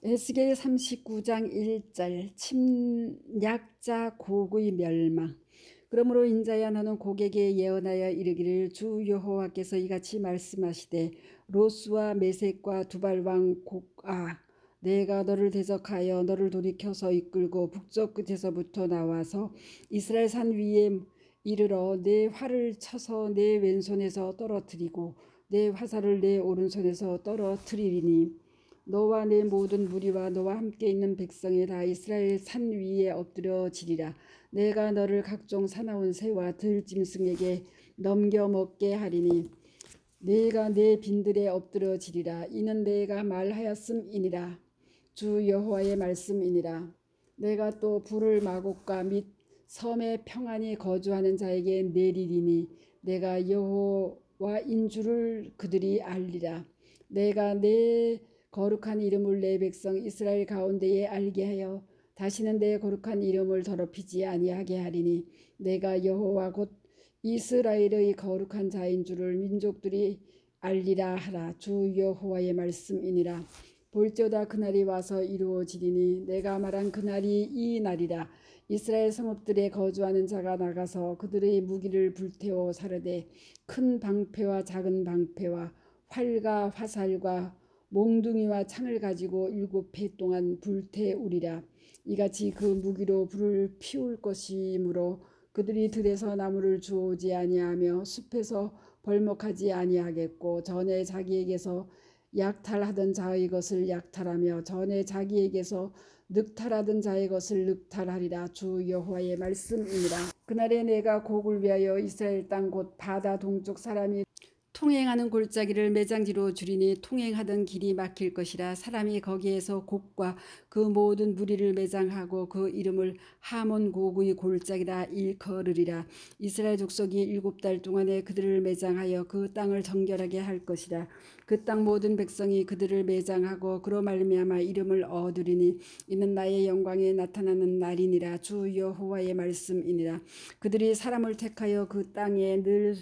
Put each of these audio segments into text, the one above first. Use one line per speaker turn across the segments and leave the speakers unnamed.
에스겔 39장 1절 침략자 고구의 멸망. 그러므로 인자야 너는 고객에 예언하여 이르기를 주 여호와께서 이같이 말씀하시되 로스와 메색과 두발 왕 곡아 내가 너를 대적하여 너를 돌이켜서 이끌고 북쪽 끝에서부터 나와서 이스라엘 산 위에 이르러 내 활을 쳐서 내 왼손에서 떨어뜨리고 내 화살을 내 오른손에서 떨어뜨리리니 너와 내 모든 무리와 너와 함께 있는 백성이 다 이스라엘 산 위에 엎드려지리라. 내가 너를 각종 사나운 새와 들짐승에게 넘겨 먹게 하리니 내가 내 빈들에 엎드려지리라. 이는 내가 말하였음이니라. 주 여호와의 말씀이니라. 내가 또 불을 마곡과 및 섬에 평안히 거주하는 자에게 내리리니 내가 여호와인 줄을 그들이 알리라. 내가 내 거룩한 이름을 내 백성 이스라엘 가운데에 알게 하여 다시는 내 거룩한 이름을 더럽히지 아니하게 하리니 내가 여호와 곧 이스라엘의 거룩한 자인 줄을 민족들이 알리라 하라. 주 여호와의 말씀이니라. 볼지어다 그날이 와서 이루어지리니 내가 말한 그날이 이 날이라. 이스라엘 성읍들에 거주하는 자가 나가서 그들의 무기를 불태워 사르되 큰 방패와 작은 방패와 활과 화살과 몽둥이와 창을 가지고 일곱 해 동안 불태우리라. 이같이 그 무기로 불을 피울 것이므로 그들이 들에서 나무를 주오지 아니하며 숲에서 벌목하지 아니하겠고 전에 자기에게서 약탈하던 자의 것을 약탈하며 전에 자기에게서 늑탈하던 자의 것을 늑탈하리라 주 여호와의 말씀이니라 그날에 내가 곡을 위하여 이스라엘 땅 곧 바다 동쪽 사람이 통행하는 골짜기를 매장지로 줄이니 통행하던 길이 막힐 것이라 사람이 거기에서 곡과 그 모든 무리를 매장하고 그 이름을 하몬 고구의 골짜기라 일컬으리라. 이스라엘 족속이 일곱 달 동안에 그들을 매장하여 그 땅을 정결하게 할 것이라. 그 땅 모든 백성이 그들을 매장하고 그로 말미암아 이름을 얻으리니 이는 나의 영광에 나타나는 날이니라. 주 여호와의 말씀이니라. 그들이 사람을 택하여 그 땅에 늘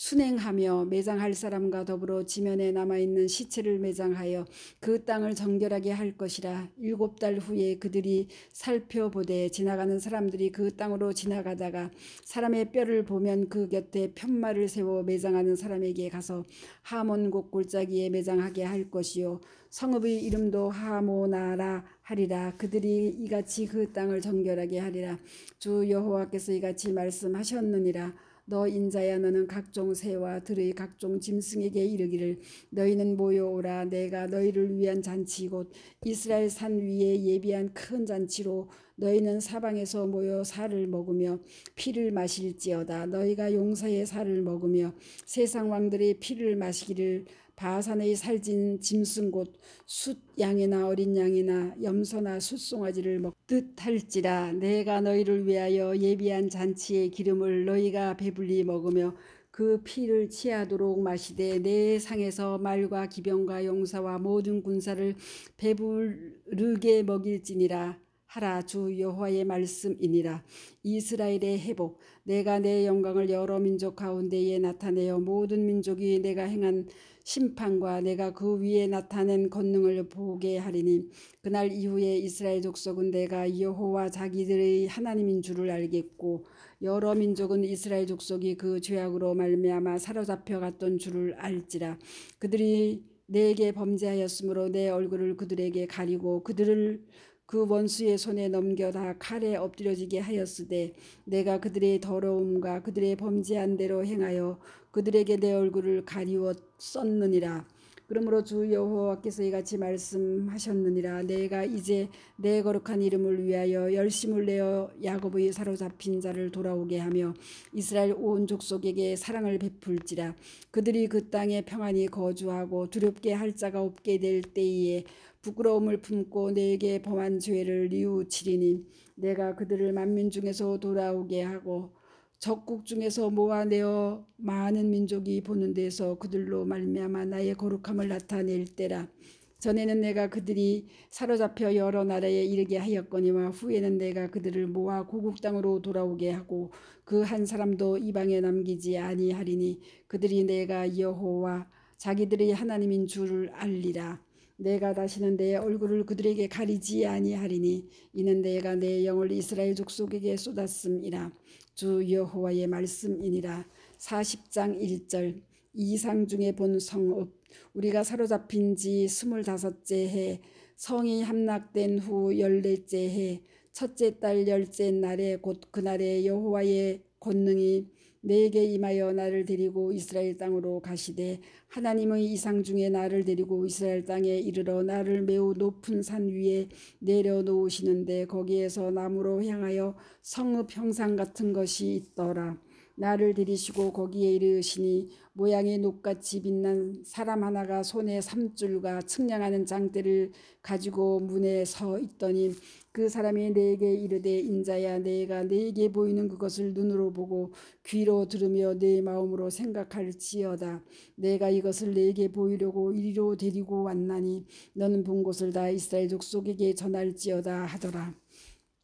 순행하며 매장할 사람과 더불어 지면에 남아있는 시체를 매장하여 그 땅을 정결하게 할 것이라. 일곱 달 후에 그들이 살펴보되 지나가는 사람들이 그 땅으로 지나가다가 사람의 뼈를 보면 그 곁에 편말을 세워 매장하는 사람에게 가서 하몬곡 골짜기에 매장하게 할 것이요. 성읍의 이름도 하모나라 하리라. 그들이 이같이 그 땅을 정결하게 하리라. 주 여호와께서 이같이 말씀하셨느니라 너 인자야 너는 각종 새와 들의 각종 짐승에게 이르기를 너희는 모여오라. 내가 너희를 위한 잔치 곧 이스라엘 산 위에 예비한 큰 잔치로 너희는 사방에서 모여 살을 먹으며 피를 마실지어다. 너희가 용사의 살을 먹으며 세상 왕들의 피를 마시기를 바산의 살진 짐승 곧 숫양이나 어린 양이나 염소나 숫송아지를 먹듯 할지라 내가 너희를 위하여 예비한 잔치의 기름을 너희가 배불리 먹으며 그 피를 취하도록 마시되 내 상에서 말과 기병과 용사와 모든 군사를 배부르게 먹일지니라. 하라 주 여호와의 말씀이니라. 이스라엘의 회복 내가 내 영광을 여러 민족 가운데에 나타내어 모든 민족이 내가 행한 심판과 내가 그 위에 나타낸 권능을 보게 하리니 그날 이후에 이스라엘 족속은 내가 여호와 자기들의 하나님인 줄을 알겠고 여러 민족은 이스라엘 족속이 그 죄악으로 말미암아 사로잡혀 갔던 줄을 알지라. 그들이 내게 범죄하였으므로 내 얼굴을 그들에게 가리고 그들을 그 원수의 손에 넘겨 다 칼에 엎드려지게 하였으되 내가 그들의 더러움과 그들의 범죄한 대로 행하여 그들에게 내 얼굴을 가리워 썼느니라. 그러므로 주 여호와께서 이같이 말씀하셨느니라 내가 이제 내 거룩한 이름을 위하여 열심을 내어 야곱의 사로잡힌 자를 돌아오게 하며 이스라엘 온 족속에게 사랑을 베풀지라 그들이 그 땅에 평안히 거주하고 두렵게 할 자가 없게 될 때에 부끄러움을 품고 내게 범한 죄를 뉘우치리니 내가 그들을 만민 중에서 돌아오게 하고 적국 중에서 모아내어 많은 민족이 보는 데서 그들로 말미암아 나의 거룩함을 나타낼 때라. 전에는 내가 그들이 사로잡혀 여러 나라에 이르게 하였거니와 후에는 내가 그들을 모아 고국 땅으로 돌아오게 하고 그 한 사람도 이방에 남기지 아니하리니 그들이 내가 여호와 자기들의 하나님인 줄을 알리라. 내가 다시는 내 얼굴을 그들에게 가리지 아니하리니 이는 내가 내 영을 이스라엘 족속에게 쏟았음이라 주 여호와의 말씀이니라. 40장 1절. 이상 중에 본 성읍 우리가 사로잡힌 지 스물다섯째 해. 성이 함락된 후 열넷째 해. 첫째 달 열째 날에 곧 그날에 여호와의 권능이 내게 임하여 나를 데리고 이스라엘 땅으로 가시되 하나님의 이상 중에 나를 데리고 이스라엘 땅에 이르러 나를 매우 높은 산 위에 내려놓으시는데 거기에서 나무로 향하여 성읍 형상 같은 것이 있더라. 나를 들이시고 거기에 이르시니 모양이 녹같이 빛난 사람 하나가 손에 삼줄과 측량하는 장대를 가지고 문에 서 있더니 그 사람이 내게 이르되 인자야 내가 내게 보이는 그것을 눈으로 보고 귀로 들으며 내 마음으로 생각할지어다. 내가 이것을 내게 보이려고 이리로 데리고 왔나니 너는 본 곳을 다 이스라엘 족속에게 전할지어다 하더라.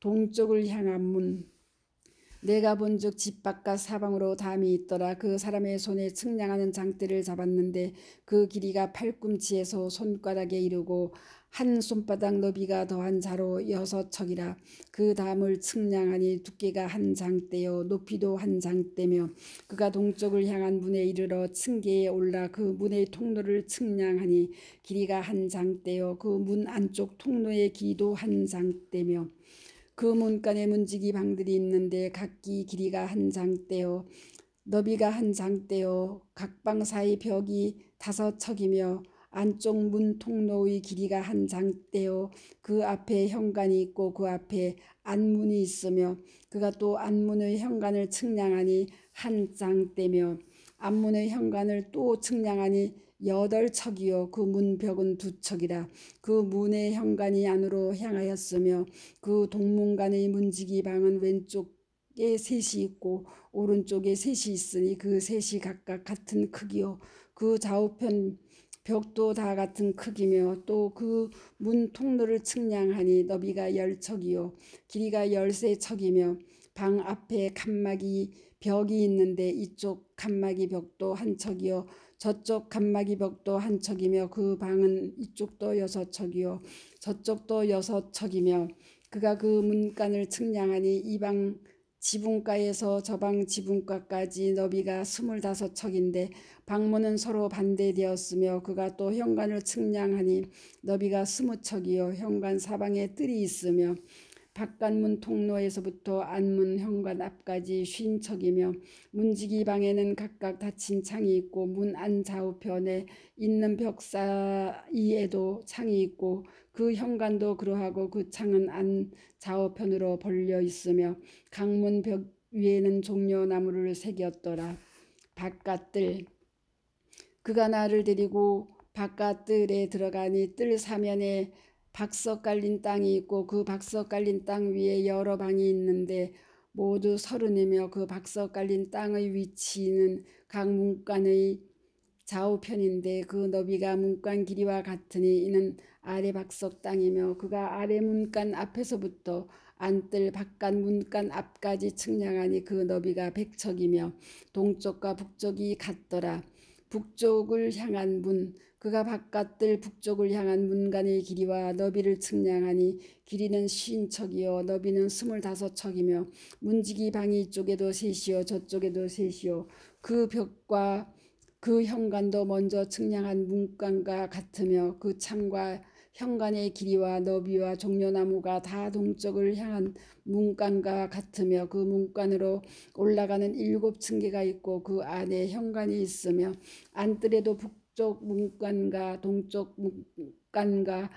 동쪽을 향한 문 내가 본즉 집 바깥 사방으로 담이 있더라. 그 사람의 손에 측량하는 장대를 잡았는데 그 길이가 팔꿈치에서 손가락에 이르고 한 손바닥 너비가 더한 자로 여섯 척이라. 그 담을 측량하니 두께가 한 장대요 높이도 한 장대며 그가 동쪽을 향한 문에 이르러 층계에 올라 그 문의 통로를 측량하니 길이가 한 장대요 그 문 안쪽 통로의 길이도 한 장대며 그 문간에 문지기 방들이 있는데 각기 길이가 한 장대요. 너비가 한 장대요. 각 방 사이 벽이 다섯 척이며 안쪽 문 통로의 길이가 한 장대요. 그 앞에 현관이 있고 그 앞에 안문이 있으며 그가 또 안문의 현관을 측량하니 한 장대며 안문의 현관을 또 측량하니 여덟 척이요. 그 문벽은 두 척이라. 그 문의 현관이 안으로 향하였으며 그 동문간의 문지기 방은 왼쪽에 셋이 있고 오른쪽에 셋이 있으니 그 셋이 각각 같은 크기요. 그 좌우편 벽도 다 같은 크기며 또 그 문 통로를 측량하니 너비가 열 척이요. 길이가 열세 척이며 방 앞에 칸막이 벽이 있는데 이쪽 칸막이 벽도 한 척이요 저쪽 칸막이 벽도 한 척이며 그 방은 이쪽도 여섯 척이요. 저쪽도 여섯 척이며 그가 그 문간을 측량하니 이 방 지붕가에서 저 방 지붕가까지 너비가 스물다섯 척인데 방문은 서로 반대되었으며 그가 또 현관을 측량하니 너비가 스무 척이요. 현관 사방에 뜰이 있으며 바깥문 통로에서부터 안문 현관 앞까지 쉰 척이며 문지기 방에는 각각 닫힌 창이 있고 문 안 좌우편에 있는 벽 사 이에도 창이 있고 그 현관도 그러하고 그 창은 안 좌우편으로 벌려 있으며 강문 벽 위에는 종려나무를 새겼더라. 바깥들 그가 나를 데리고 바깥들에 들어가니 뜰 사면에 박석 깔린 땅이 있고 그 박석 깔린 땅 위에 여러 방이 있는데 모두 서른이며 그 박석 깔린 땅의 위치는 각 문간의 좌우편인데 그 너비가 문간 길이와 같으니 이는 아래 박석 땅이며 그가 아래 문간 앞에서부터 안뜰 바깥 문간 앞까지 측량하니 그 너비가 백척이며 동쪽과 북쪽이 같더라. 북쪽을 향한 문 그가 바깥들 북쪽을 향한 문간의 길이와 너비를 측량하니 길이는 쉰척이요 너비는 스물다섯 척이며 문지기 방이 이쪽에도 셋이요 저쪽에도 셋이요. 그 벽과 그 현관도 먼저 측량한 문간과 같으며 그 창과 현관의 길이와 너비와 종려나무가 다 동쪽을 향한 문간과 같으며 그 문간으로 올라가는 일곱 층계가 있고 그 안에 현관이 있으며 안뜰에도 북 북쪽 문간과 동쪽 문간과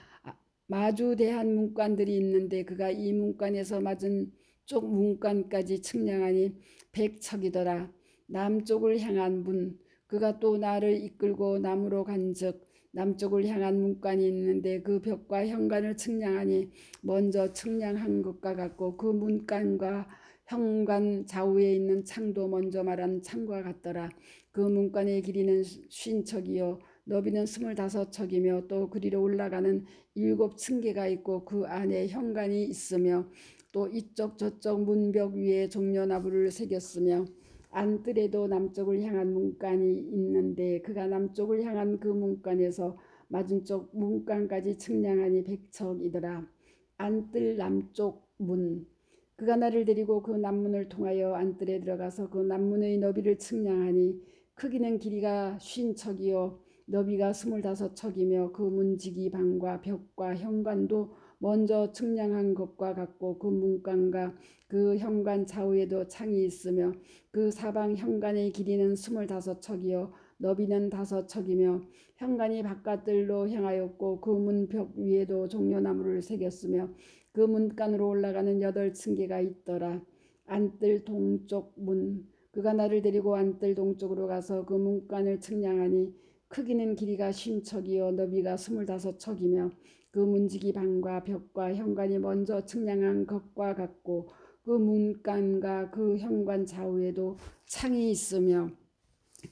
마주 대한 문간들이 있는데 그가 이 문간에서 맞은 쪽 문간까지 측량하니 백척이더라. 남쪽을 향한 문 그가 또 나를 이끌고 남으로 간즉 남쪽을 향한 문간이 있는데 그 벽과 현관을 측량하니 먼저 측량한 것과 같고 그 문간과 현관 좌우에 있는 창도 먼저 말한 창과 같더라. 그 문간의 길이는 쉰 척이요 너비는 스물다섯 척이며 또 그리로 올라가는 일곱 층계가 있고 그 안에 현관이 있으며 또 이쪽 저쪽 문벽 위에 종려나무를 새겼으며 안뜰에도 남쪽을 향한 문간이 있는데 그가 남쪽을 향한 그 문간에서 맞은쪽 문간까지 측량하니 백척이더라. 안뜰 남쪽 문 그가 나를 데리고 그 남문을 통하여 안뜰에 들어가서 그 남문의 너비를 측량하니 크기는 길이가 쉰 척이요 너비가 스물다섯 척이며 그 문지기 방과 벽과 현관도 먼저 측량한 것과 같고 그 문간과 그 현관 좌우에도 창이 있으며 그 사방 현관의 길이는 스물다섯 척이요 너비는 다섯 척이며 현관이 바깥들로 향하였고 그 문 벽 위에도 종려나무를 새겼으며 그 문간으로 올라가는 여덟 층계가 있더라. 안뜰 동쪽 문 그가 나를 데리고 안뜰 동쪽으로 가서 그 문간을 측량하니 크기는 길이가 쉰 척이요 너비가 스물다섯 척이며 그 문지기 방과 벽과 현관이 먼저 측량한 것과 같고 그 문간과 그 현관 좌우에도 창이 있으며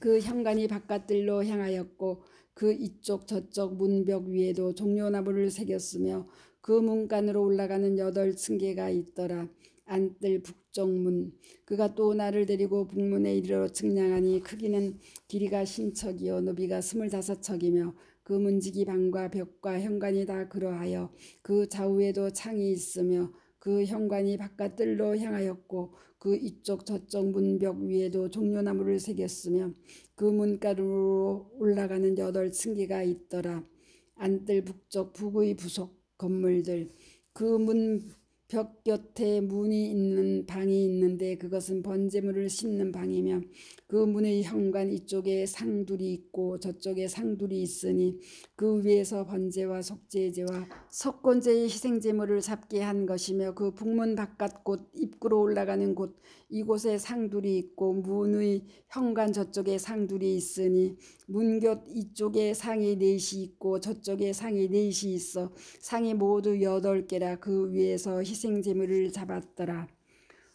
그 현관이 바깥들로 향하였고 그 이쪽 저쪽 문벽 위에도 종려나무를 새겼으며 그 문간으로 올라가는 여덟 층계가 있더라. 안뜰 북쪽문. 그가 또 나를 데리고 북문에 이르러 측량하니 크기는 길이가 신척이요. 너비가 스물다섯 척이며 그 문지기 방과 벽과 현관이 다 그러하여 그 좌우에도 창이 있으며 그 현관이 바깥들로 향하였고 그 이쪽 저쪽 문벽 위에도 종려나무를 새겼으며 그 문가로 올라가는 여덟 층계가 있더라. 안뜰 북쪽 북의 부속 건물들. 그문 벽 곁에 문이 있는 방이 있는데 그것은 번제물을 씹는 방이며 그 문의 현관 이쪽에 상둘이 있고 저쪽에 상둘이 있으니 그 위에서 번제와 속죄제와 석곤제의 희생제물을 잡게 한 것이며 그 북문 바깥 곳 입구로 올라가는 곳 이곳에 상둘이 있고 문의 현관 저쪽에 상둘이 있으니 문 곁 이쪽에 상이 넷이 있고 저쪽에 상이 넷이 있어 상이 모두 여덟 개라 그 위에서 희생 제물을 잡았더라.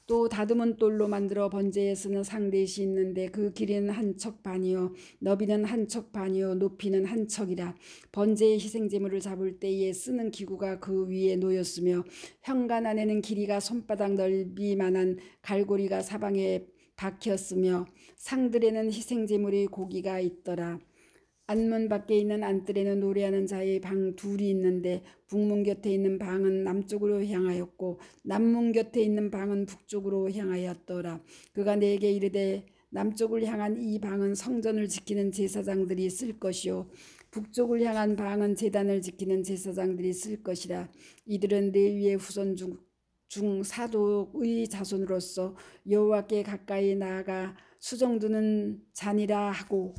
또 다듬은 돌로 만들어 번제에 쓰는 상대시 있는데 그 길이는 한 척 반이요 너비는 한 척 반이요 높이는 한 척이라 번제의 희생제물을 잡을 때에 쓰는 기구가 그 위에 놓였으며 현관 안에는 길이가 손바닥 넓이만한 갈고리가 사방에 박혔으며 상들에는 희생제물의 고기가 있더라. 안문 밖에 있는 안뜰에는 노래하는 자의 방 둘이 있는데 북문 곁에 있는 방은 남쪽으로 향하였고 남문 곁에 있는 방은 북쪽으로 향하였더라. 그가 내게 이르되 남쪽을 향한 이 방은 성전을 지키는 제사장들이 쓸 것이요 북쪽을 향한 방은 제단을 지키는 제사장들이 쓸 것이라. 이들은 레위의 후손 중, 중 사독의 자손으로서 여호와께 가까이 나아가 수정두는 잔이라 하고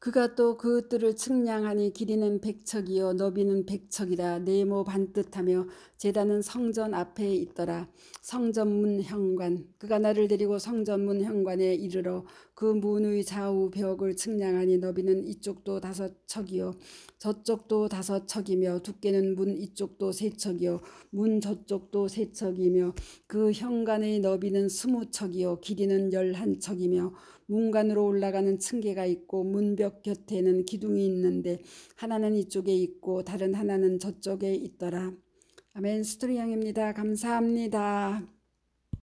그가 또 그것들을 측량하니 길이는 백척이요 너비는 백척이라 네모 반듯하며 제단은 성전 앞에 있더라. 성전 문 현관. 그가 나를 데리고 성전 문 현관에 이르러 그 문의 좌우 벽을 측량하니 너비는 이쪽도 다섯 척이요 저쪽도 다섯 척이며 두께는 문 이쪽도 세 척이요 문 저쪽도 세 척이며 그 현관의 너비는 스무 척이요 길이는 열한 척이며 문간으로 올라가는 층계가 있고 문벽 곁에는 기둥이 있는데 하나는 이쪽에 있고 다른 하나는 저쪽에 있더라. 아멘 스토리 양입니다. 감사합니다.